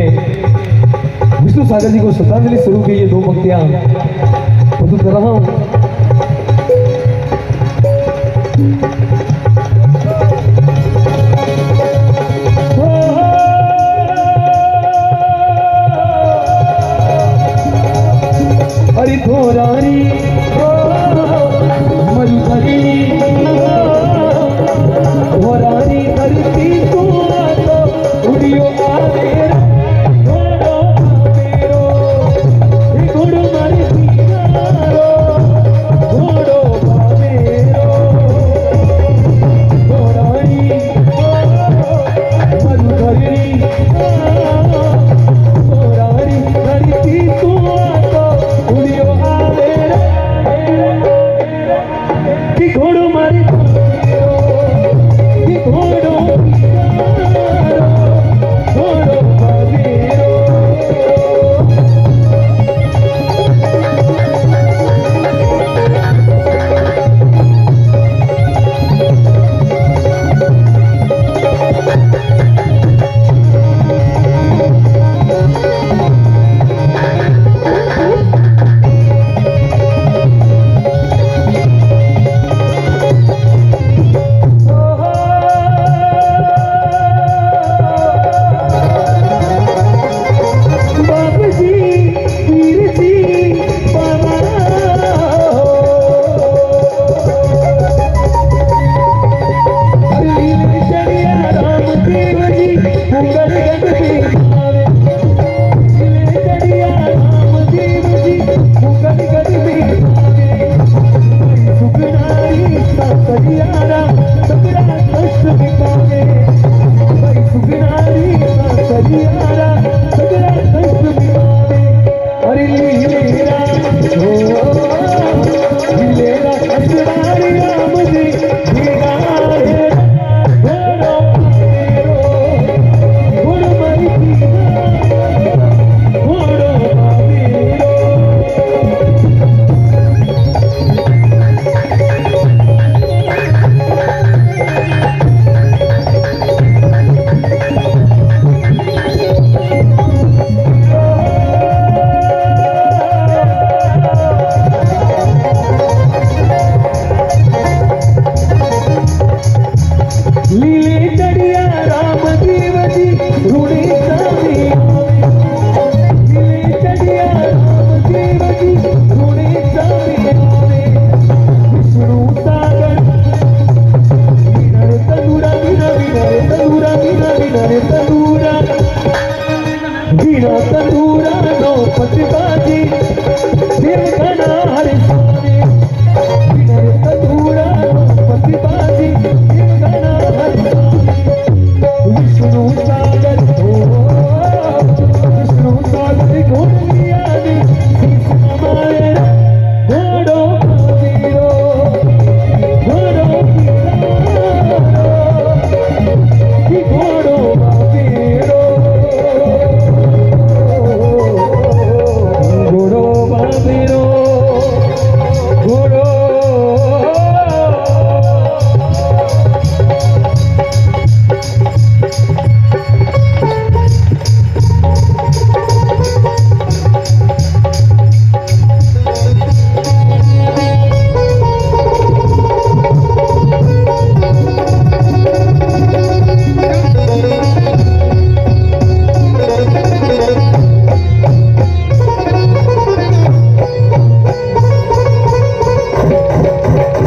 विष्णु सागर जी को श्रद्धांजलि स्वरूप ये दो पंक्तियाँ प्रस्तुत कर रहा हूँ। करे तंदूरा बिना तंदूरा नो पति बाजी।